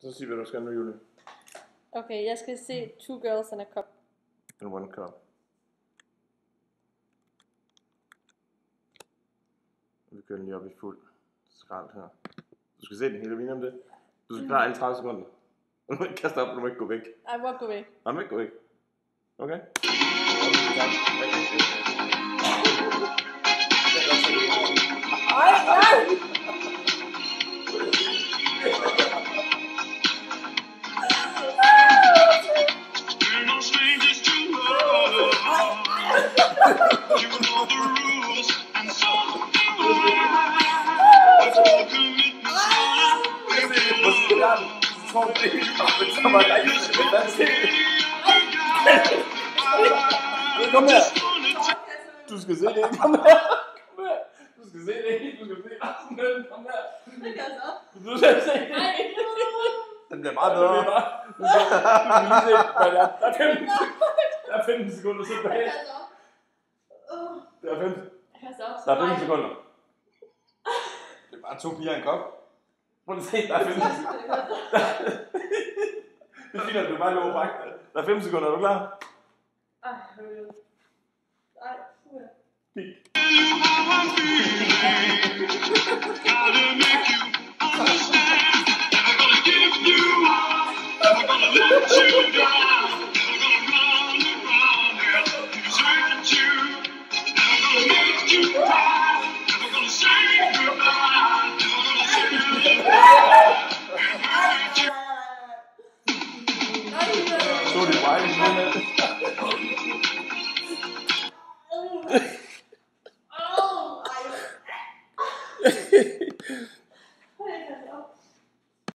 Så sig, hvad du skal nu, Julie. Okay, jeg skal se Two Girls and a Cup. En one cup. Vi kører den lige op i fuld skrald her. Du skal se den hele vin om det. Du skal klare alle 30 sekunder. Du må ikke kaste op, du må ikke gå væk. I walk away. Nej, du må ikke gå væk. Okay? Ej, Jahren vom Leben mit aber gleich Komm her. Du hast gesehen, den komm her. Komm her. Du hast gesehen, den du hast gesehen. Ach, komm her. Du hast gesehen. Nimm den anderen. Da finden sie, da finden sie Sekunde, super. Da finden, da finden Sekunde. Dem Anzug hier ein Kopf. Quando sair, está a ver? Imagina, trabalha o pacto. Está a ver música ou não? Ah, meu Deus. Ah, sua. Pique. Understand that I'm gonna give you up, I'm gonna let you down. oh,